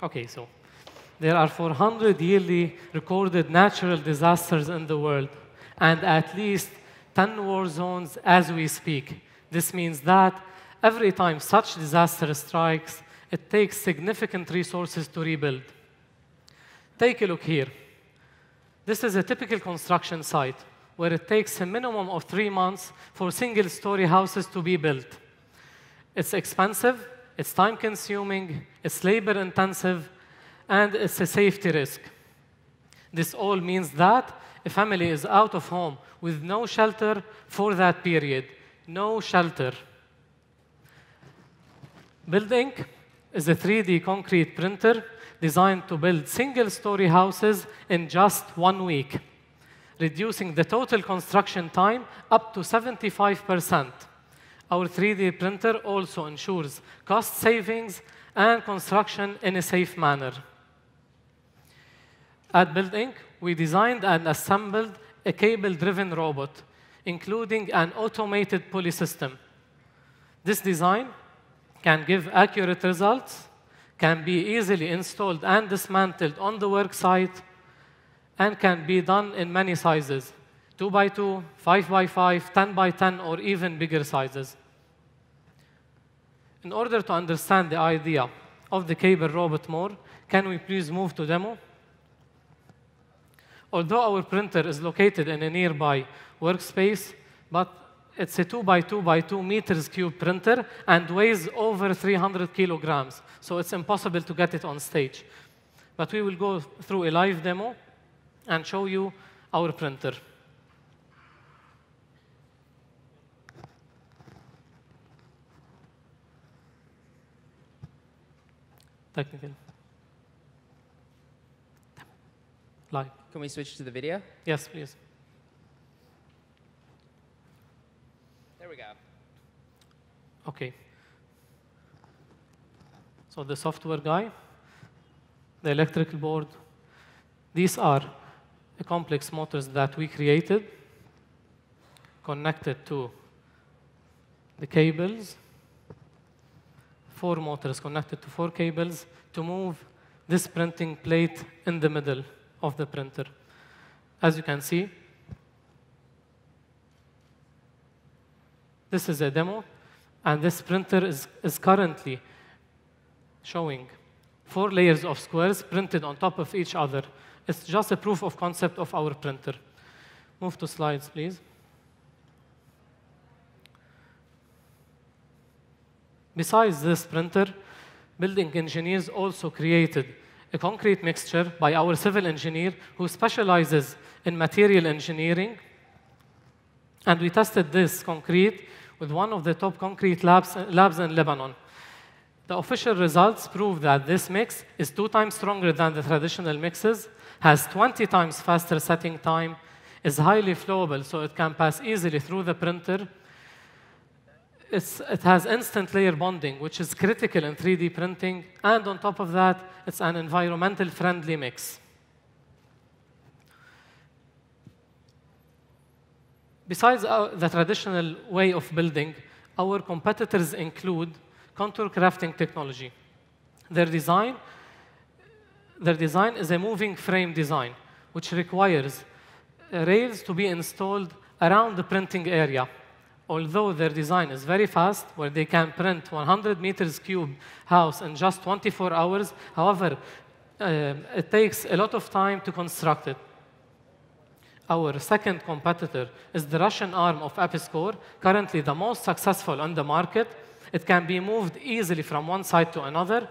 Okay, so there are 400 yearly recorded natural disasters in the world, and at least 10 war zones as we speak. This means that every time such disaster strikes, it takes significant resources to rebuild. Take a look here. This is a typical construction site where it takes a minimum of three months for single story houses to be built. It's expensive, it's time consuming, it's labor intensive, and it's a safety risk. This all means that a family is out of home with no shelter for that period. No shelter. BuildInk is a 3D concrete printer designed to build single story houses in just one week, reducing the total construction time up to 75%. Our 3D printer also ensures cost savings and construction in a safe manner. At BuildInk, we designed and assembled a cable-driven robot, including an automated pulley system. This design can give accurate results, can be easily installed and dismantled on the work site, and can be done in many sizes, 2 by 2, 5 by 5, 10 by 10, or even bigger sizes. In order to understand the idea of the cable robot more, can we please move to demo? Although our printer is located in a nearby workspace, but it's a 2 by 2 by 2 meters cube printer and weighs over 300 kilograms, so it's impossible to get it on stage. But we will go through a live demo and show you our printer. Technical. Live. Can we switch to the video? Yes, please. There we go. Okay. So the software guy, the electrical board, these are the complex motors that we created, connected to the cables, four motors connected to four cables to move this printing plate in the middle of the printer. As you can see, this is a demo, and this printer is, is currently showing four layers of squares printed on top of each other. It's just a proof of concept of our printer. Move to slides, please. Besides this printer, BuildInk engineers also created a concrete mixture by our civil engineer who specializes in material engineering. And we tested this concrete with one of the top concrete labs, labs in Lebanon. The official results prove that this mix is two times stronger than the traditional mixes, has 20 times faster setting time, is highly flowable so it can pass easily through the printer, it has instant layer bonding, which is critical in 3D printing, and on top of that, it's an environmental friendly mix. Besides our, the traditional way of building, our competitors include contour crafting technology. Their design, their design is a moving frame design, which requires rails to be installed around the printing area although their design is very fast, where they can print 100 meters cube house in just 24 hours, however, uh, it takes a lot of time to construct it. Our second competitor is the Russian arm of Apis Cor, currently the most successful on the market. It can be moved easily from one side to another,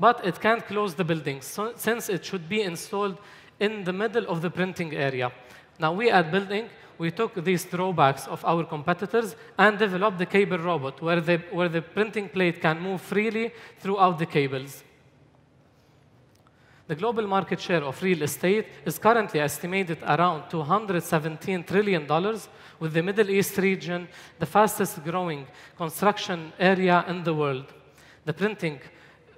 but it can't close the building so, since it should be installed in the middle of the printing area. Now, we at BuildInk we took these drawbacks of our competitors and developed the cable robot, where the, where the printing plate can move freely throughout the cables. The global market share of real estate is currently estimated around $217 trillion, with the Middle East region the fastest growing construction area in the world. The printing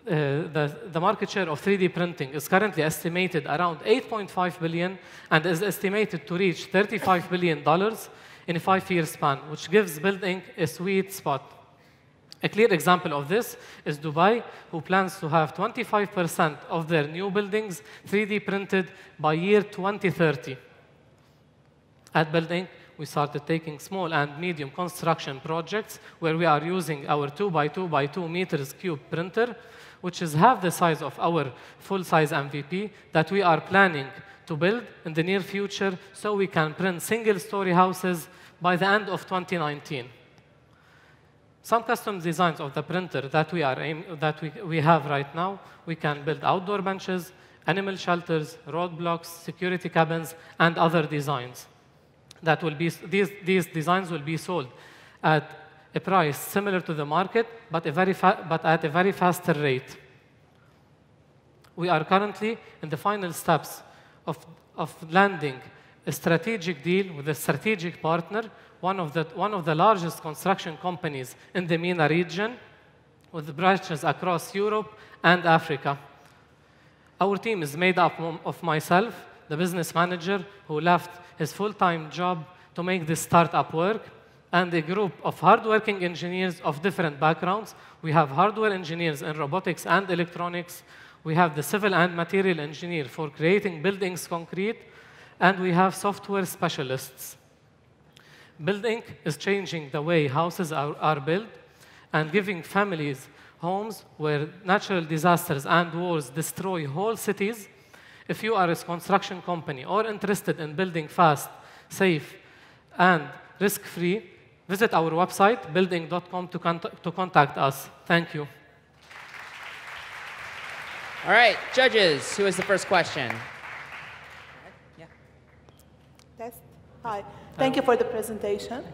Uh, the, the market share of 3D printing is currently estimated around 8.5 billion and is estimated to reach 35 billion dollars in a five-year span, which gives BuildInk a sweet spot A clear example of this is Dubai, who plans to have 25% of their new buildings 3D printed by year 2030. At BuildInk, we started taking small and medium construction projects where we are using our 2 by 2 by 2 meters cube printer, which is half the size of our full-size MVP that we are planning to build in the near future so we can print single-story houses by the end of 2019. Some custom designs of the printer that we, are aim, that we, we have right now, we can build outdoor benches, animal shelters, roadblocks, security cabins, and other designs. That will be, these, these designs will be sold at a price similar to the market, but, but at a very faster rate. We are currently in the final steps of, of landing a strategic deal with a strategic partner one of, the, one of the largest construction companies in the MENA region with branches across Europe and Africa. Our team is made up of myself, the business manager who left his full-time job to make this startup work, and a group of hardworking engineers of different backgrounds. We have hardware engineers in robotics and electronics. We have the civil and material engineer for creating BuildInk's concrete, and we have software specialists. BuildInk is changing the way houses are, are built and giving families homes where natural disasters and wars destroy whole cities. If you are a construction company or interested in building fast, safe, and risk-free, visit our website, buildink.com, to, con to contact us. Thank you. All right, judges, who is the first question? Yeah. Test. Hi. Thank you for the presentation.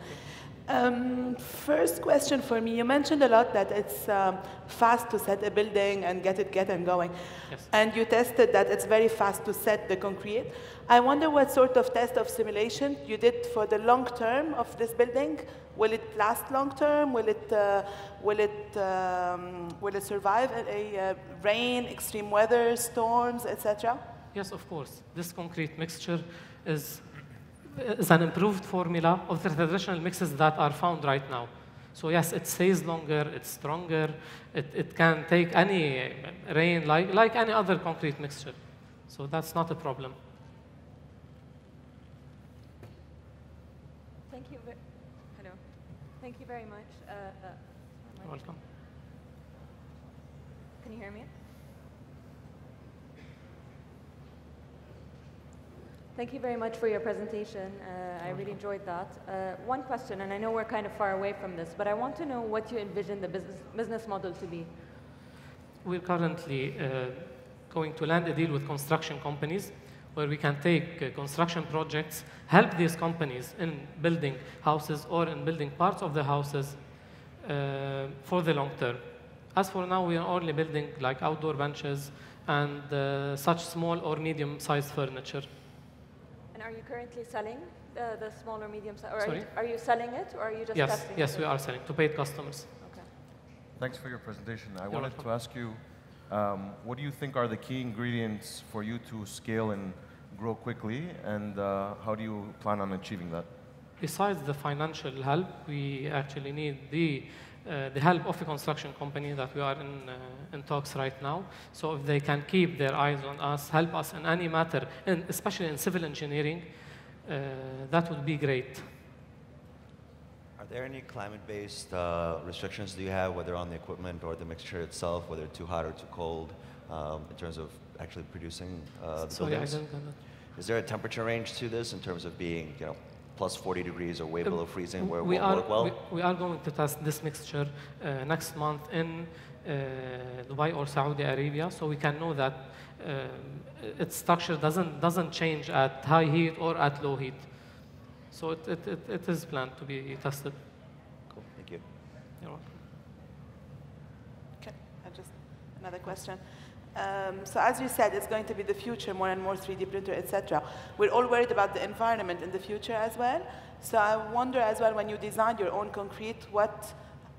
Um, first question for me, you mentioned a lot that it's um, fast to set a building and get it get and going. Yes. And you tested that it's very fast to set the concrete. I wonder what sort of test of simulation you did for the long term of this building. Will it last long term? Will it, uh, will it, um, will it survive a, a uh, rain, extreme weather, storms, etc.? Yes, of course. This concrete mixture is is an improved formula of the traditional mixes that are found right now. So yes, it stays longer, it's stronger, it, it can take any rain like, like any other concrete mixture. So that's not a problem. Thank you. Hello. Thank you very much. Uh, uh, Welcome. Can you hear me? Thank you very much for your presentation. Uh, I really enjoyed that. Uh, one question, and I know we're kind of far away from this, but I want to know what you envision the business, business model to be. We're currently uh, going to land a deal with construction companies where we can take uh, construction projects, help these companies in building houses or in building parts of the houses uh, for the long term. As for now, we are only building like outdoor benches and uh, such small or medium-sized furniture are you currently selling the, the small or medium size? Or are you, are you, selling it or are you just yes, testing Yes, it? we are selling to paid customers. Okay. Thanks for your presentation. I You're wanted welcome. to ask you, um, what do you think are the key ingredients for you to scale and grow quickly, and uh, how do you plan on achieving that? Besides the financial help, we actually need the the help of a construction company that we are in, uh, in talks right now. So if they can keep their eyes on us, help us in any matter, and especially in civil engineering, uh, that would be great. Are there any climate-based uh, restrictions do you have, whether on the equipment or the mixture itself, whether too hot or too cold, um, in terms of actually producing uh, the Sorry, buildings? Is there a temperature range to this in terms of being, you know, plus 40 degrees or way below freezing where we it won't are, work well? We, we, are going to test this mixture uh, next month in uh, Dubai or Saudi Arabia, so we can know that uh, its structure doesn't, doesn't change at high heat or at low heat. So it, it, it, it is planned to be tested. Cool, thank you. You're welcome. Okay, I just another question. Um, so as you said, it's going to be the future, more and more 3D printer, etc. We're all worried about the environment in the future as well. So I wonder as well, when you designed your own concrete, what,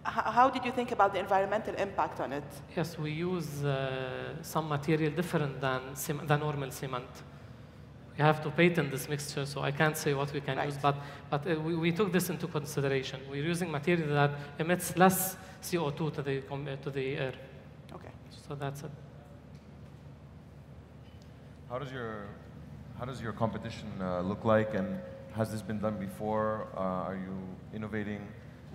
how did you think about the environmental impact on it? Yes, we use uh, some material different than, than normal cement. We have to patent this mixture, so I can't say what we can Right. use, but, but uh, we, we took this into consideration. We're using material that emits less CO2 to the, uh, to the air. Okay. So that's it. How does your how does your competition uh, look like, and has this been done before? Uh, are you innovating,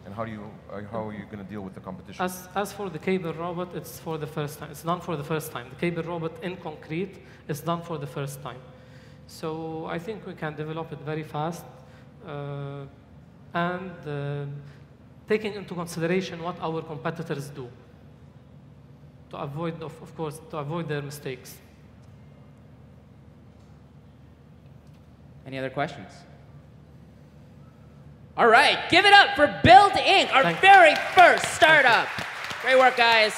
and how do you uh, how are you going to deal with the competition? As, as for the cable robot, it's for the first time. It's done for the first time. The cable robot in concrete is done for the first time. So I think we can develop it very fast, uh, and uh, taking into consideration what our competitors do to avoid, of, of course, to avoid their mistakes. Any other questions? All right, give it up for BuildInk, our Thank- very first startup. Great work, guys.